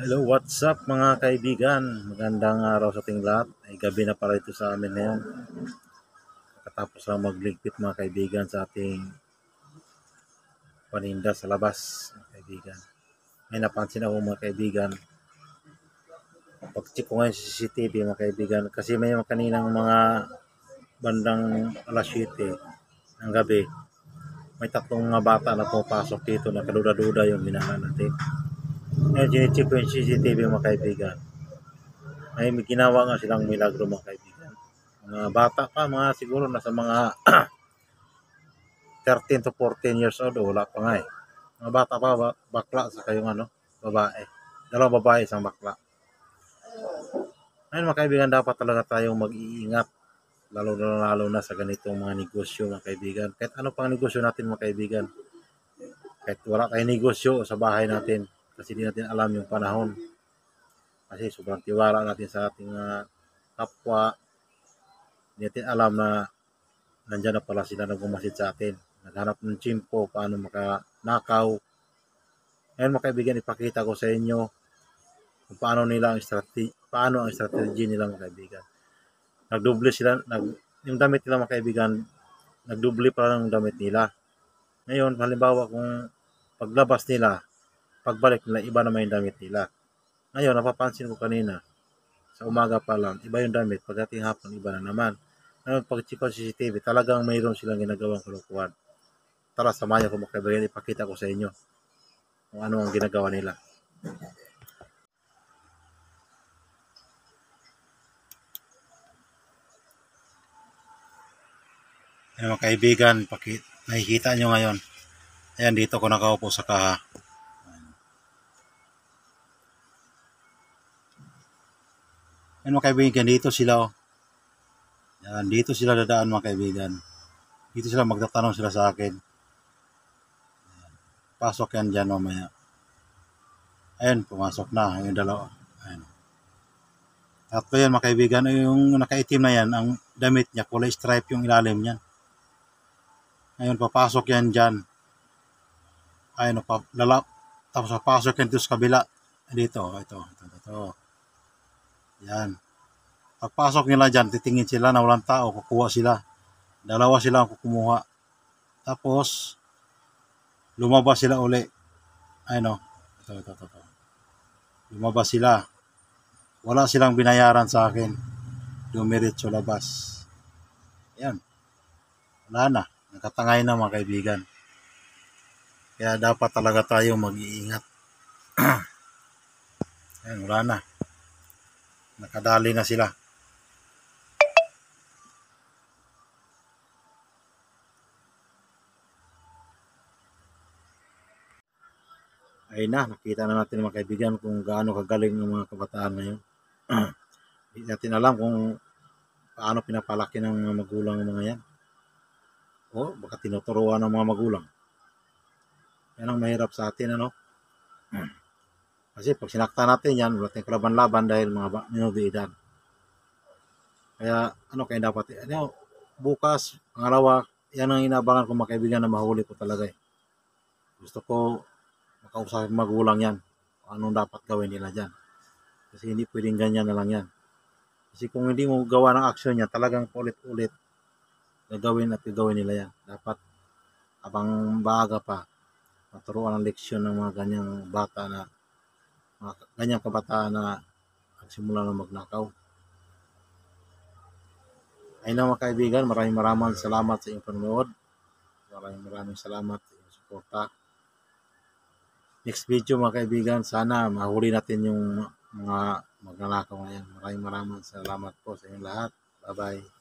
Hello, what's up mga kaibigan? Magandang araw sa ating lahat. Ay gabi na pala ito sa amin ngayon. Katapos lang magligpit mga kaibigan sa ating paninda sa labas, mga kaibigan. May napansin ako mga kaibigan. Pag-check ko ngayon sa CCTV mga kaibigan, kasi may kaninang mga bandang alas 7 ng gabi, may tatlong mga bata na pumapasok dito na kaduda-duda yung minahan natin. Ngayon, chinecheck ko yung CCTV mga kaibigan. Ay, may ginawa nga silang milagro mga kaibigan. Mga bata pa, mga siguro nasa mga 13 to 14 years old, wala pa nga eh. Mga bata pa, ba- bakla sa kayong ano, babae. Dalawang babae, isang bakla. Ngayon mga kaibigan, dapat talaga tayong mag-iingat. Lalo na lalo na sa ganitong mga negosyo mga kaibigan. Kahit ano pang negosyo natin mga kaibigan. Kahit wala tayong negosyo sa bahay natin, kasi di natin alam yung panahon. Kasi sobrang tiwala natin sa ating ah, kapwa. Hindi natin alam na nandyan na pala sila nagbumasid sa atin. Naghanap ng chimpo, paano makanakaw. Ngayon mga kaibigan, ipakita ko sa inyo kung paano nila ang strategy, paano ang strategy nila mga kaibigan. Nagdoble sila, nag, yung damit nila mga kaibigan, nagdoble pa yung damit nila. Ngayon, halimbawa kung paglabas nila, pagbalik nila, iba naman yung damit nila. Ngayon, napapansin ko kanina, sa umaga pa lang, iba yung damit, pagdating hapon, iba na naman. Ngayon, pag check sa CCTV, talagang mayroon silang ginagawang kalokohan. Tara, samahan niyo ko mga kaibigan, ipakita ko sa inyo kung ano ang ginagawa nila. Ayan mga kaibigan, paki, nakikita nyo ngayon. Ayan, dito ko nakaupo sa kaha. Ayan mga kaibigan, dito sila oh. Yan, dito sila dadaan mga kaibigan. Dito sila magtatanong sila sa akin. Ayan. Pasok yan dyan mamaya. Ayan, pumasok na yung dalawa. Ayan. Tatlo yan mga kaibigan. Yung nakaitim na yan, ang damit niya, kulay stripe yung ilalim niyan. Ngayon, papasok yan dyan. Ayun, pa, lala, tapos papasok yan dito sa kabila. Dito, ito, ito, ito. Yan. Pagpasok nila dyan, titingin sila na walang tao, kukuha sila. Dalawa sila ang kukumuha. Tapos, lumabas sila uli. Ayun o. Ito, ito, ito, ito. Lumabas sila. Wala silang binayaran sa akin. Dumiritso labas. Yan. Wala na. Nakatangay na mga kaibigan. Kaya dapat talaga tayo mag-iingat. Ayan, wala na. Nakadali na sila. Ayun na, nakita na natin mga kaibigan kung gaano kagaling ng mga kabataan ngayon. Hindi natin alam kung paano pinapalaki ng mga magulang ng mga yan. O, baka tinuturuan ng mga magulang. Yan ang mahirap sa atin, ano? Kasi pag sinakta natin yan, wala tayong kalaban-laban dahil mga ba- minuto edad. Kaya, ano kaya dapat, ano, bukas, pangalawa, yan ang inabangan ko mga na mahuli ko talaga eh. Gusto ko makausap ng magulang yan. Anong dapat gawin nila dyan. Kasi hindi pwedeng ganyan na lang yan. Kasi kung hindi mo gawa ng aksyon niya, talagang ulit-ulit gagawin at gagawin nila yan. Dapat abang baga pa, maturuan ng leksyon ng mga ganyang bata na mga ganyang kabataan na nagsimula na magnakaw. Ayun na mga kaibigan, maraming maraming salamat sa inyong panonood. Maraming maraming salamat sa inyong suporta. Next video mga kaibigan, sana mahuli natin yung mga magnanakaw ngayon. Maraming maraming salamat po sa inyong lahat. Bye-bye.